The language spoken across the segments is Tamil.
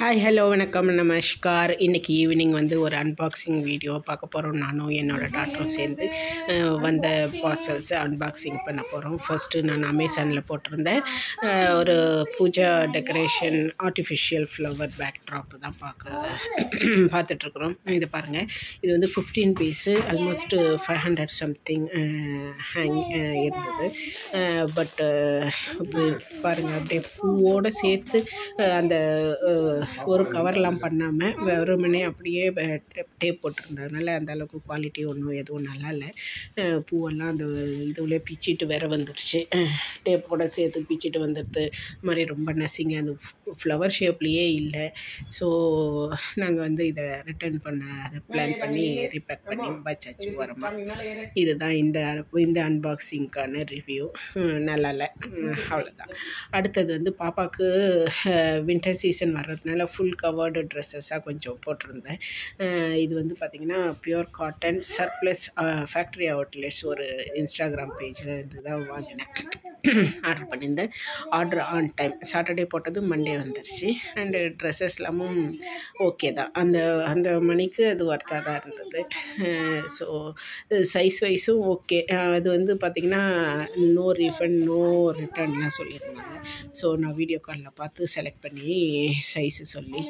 ஹாய் ஹலோ வணக்கம். நமஸ்கார் இன்றைக்கி ஈவினிங் வந்து ஒரு அன்பாக்சிங் வீடியோ பார்க்க போகிறோம் நானும் என்னோடய டாக்டரும் சேர்ந்து வந்த பார்சல்ஸை அன்பாக்சிங் பண்ண போகிறோம் ஃபஸ்ட்டு நான் அமேசானில் போட்டிருந்தேன். ஒரு puja decoration artificial flower backdrop தான் பார்க்க பார்த்துட்ருக்குறோம். இது பாருங்கள் இது வந்து fifteen piece almost five hundred something hang இருந்தது. பட் பாருங்கள் அப்படியே பூவோடு சேர்த்து அந்த ஒரு கவர்லாம் பண்ணாமல் வெறுமனே அப்படியே டேப் போட்டிருந்ததுனால அந்த அளவுக்கு குவாலிட்டி ஒன்றும் எதுவும் நல்லா இல்லை. பூவெல்லாம் அந்த இதுவுலே பிச்சிட்டு வேற வந்துடுச்சு டேப்போட சேர்த்து பிச்சிட்டு வந்துடுது இது மாதிரி ரொம்ப நசிங்க அந்த ஃப்ளவர் ஷேப்லேயே இல்லை. ஸோ நாங்கள் வந்து இதை ரிட்டர்ன் பண்ண பிளான் பண்ணி ரிப்பேர் பண்ணி வச்சாச்சு வரமா இதுதான் இந்த இந்த அன்பாக்சிங்க்கான ரிவ்யூ நல்லா இல்லை. அவ்வளோதான் அடுத்தது வந்து பாப்பாவுக்கு வின்டர் சீசன் வர்றதுனால ஃபுல் கவர்டு ட்ரெஸ்ஸஸாக கொஞ்சம் போட்டிருந்தேன். இது வந்து பார்த்திங்கன்னா pure cotton surplus factory outlets ஒரு இன்ஸ்டாகிராம் பேஜில் இருந்து தான் வாங்கினேன். ஆர்டர் பண்ணியிருந்தேன். ஆர்டர் ஆன் டைம் சாட்டர்டே போட்டது மண்டே வந்துருச்சு. அண்டு ட்ரெஸ்ஸஸ் எல்லாமும் ஓகே தான். அந்த அந்த மணிக்கு அது ஒர்த்தாக தான் இருந்தது. ஸோ சைஸ் வைஸும் ஓகே அது வந்து பார்த்திங்கன்னா நோ ரீஃபண்ட் நோ ரிட்டர்ன்லாம் சொல்லியிருந்தாங்க. ஸோ நான் வீடியோ காலில் பார்த்து செலக்ட் பண்ணி சைஸு சொல்லி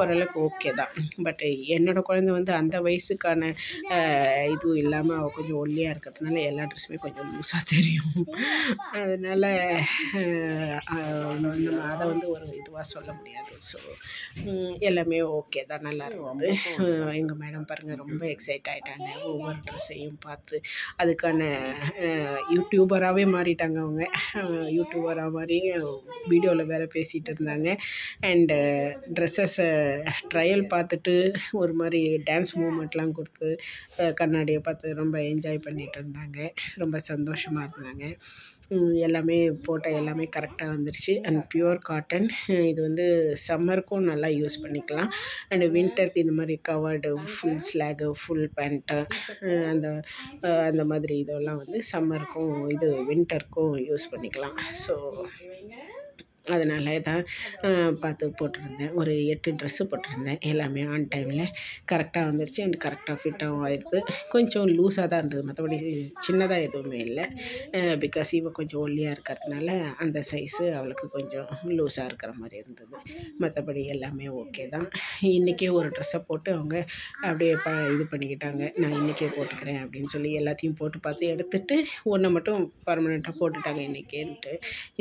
ஓரளவுக்கு ஓகே தான். பட் என்னோடய குழந்தை வந்து அந்த வயசுக்கான இதுவும் இல்லாமல் அவள் கொஞ்சம் ஒல்லியாக இருக்கிறதுனால எல்லா ட்ரெஸ்ஸுமே கொஞ்சம் லூஸாக தெரியும். அதனால் நம்ம அதை வந்து ஒரு இதுவாக சொல்ல முடியாது. ஸோ எல்லாமே ஓகே தான். நல்லா இருந்தது எங்கள் மேடம் பாருங்கள் ரொம்ப எக்ஸைட் ஆகிட்டாங்க ஒவ்வொரு ட்ரெஸ்ஸையும் பார்த்து அதுக்கான யூடியூபராகவே மாறிட்டாங்க அவங்க. யூடியூபராக மாதிரி வீடியோவில் வேறு பேசிகிட்டு இருந்தாங்க. அண்டு ட்ரெஸ்ஸஸை ட்ரையல் பார்த்துட்டு ஒரு மாதிரி டான்ஸ் மூமெண்ட்லாம் கொடுத்து கண்ணாடியை பார்த்து ரொம்ப என்ஜாய் பண்ணிகிட்டு இருந்தாங்க. ரொம்ப சந்தோஷமாக இருந்தாங்க. எல்லாமே போட்ட எல்லாமே கரெக்டாக வந்துருச்சு. அண்ட் பியூர் காட்டன் இது வந்து சம்மருக்கும் நல்லா யூஸ் பண்ணிக்கலாம். அண்டு வின்டருக்கு இந்த மாதிரி covered full sleeve full pant அந்த அந்த மாதிரி இதெல்லாம் வந்து சம்மருக்கும் இது வின்டருக்கும் யூஸ் பண்ணிக்கலாம். ஸோ அதனால் தான் பார்த்து போட்டிருந்தேன். ஒரு எட்டு ட்ரெஸ்ஸு போட்டிருந்தேன் எல்லாமே ஆன் டைமில் கரெக்டாக வந்துருச்சு. அண்ட் கரெக்டாக ஃபிட்டாகவும் ஆயிடுது. கொஞ்சம் லூஸாக தான் இருந்தது. மற்றபடி சின்னதாக எதுவுமே இல்லை. பிகாஸ் இவ கொஞ்சம் ஒல்லியாக இருக்கிறதுனால அந்த சைஸு அவளுக்கு கொஞ்சம் லூஸாக இருக்கிற மாதிரி இருந்தது. மற்றபடி எல்லாமே ஓகே தான். இன்றைக்கே ஒரு ட்ரெஸ்ஸை போட்டு அவங்க அப்படியே ப இது பண்ணிக்கிட்டாங்க. நான் இன்றைக்கே போட்டுக்கிறேன் அப்படின்னு சொல்லி எல்லாத்தையும் போட்டு பார்த்து எடுத்துட்டு ஒன்றை மட்டும் பர்மனெண்ட்டாக போட்டுட்டாங்க இன்றைக்கேன்ட்டு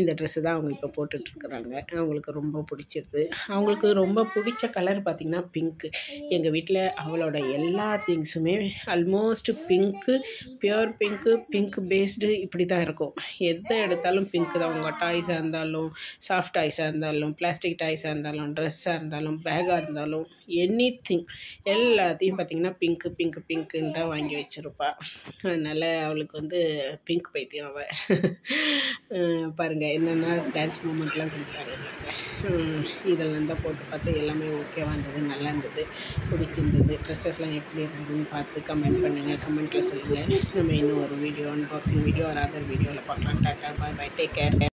இந்த ட்ரெஸ்ஸு தான் அவங்க இப்போ போட்டுட்ருக்குறாங்க அவங்களுக்கு ரொம்ப பிடிச்சிருது. அவங்களுக்கு ரொம்ப பிடிச்ச கலர் பார்த்திங்கன்னா பிங்க்கு எங்கள் வீட்டில் அவளோட எல்லா திங்ஸுமே almost pink pure pink pink based இப்படி தான் இருக்கும். எதை எடுத்தாலும் பிங்க்கு தான். உங்கள் டாய்ஸாக இருந்தாலும் சாஃப்ட் டாய்ஸாக இருந்தாலும் பிளாஸ்டிக் டாய்ஸாக இருந்தாலும் ட்ரெஸ்ஸாக இருந்தாலும் பேக்காக இருந்தாலும் எனி திங் எல்லாத்தையும் பார்த்திங்கன்னா பிங்க்கு பிங்க்கு பிங்க்குன்னு தான் வாங்கி வச்சுருப்பாள் அதனால் அவளுக்கு வந்து பிங்க் பைத்தியம் அவள் பாருங்கள் என்னென்னா டான்ஸ் மூமெண்ட்லாம் கொடுக்குறாங்க இதெல்லாம் தான் போட்டு பார்த்து எல்லாமே ஓகேவாக இருந்தது நல்லா இருந்தது. பிடிச்சிருந்தது. ட்ரெஸ்ஸஸ்லாம் எப்படி இருந்ததுன்னு பார்த்து கமெண்ட் பண்ணுங்கள் கமெண்ட்டில் சொல்லுங்கள் நம்ம இன்னும் ஒரு வீடியோ அன்பாக்சிங் வீடியோ ஒரு அதர் வீடியோவில் பார்க்கலாம். Tata bye bye take care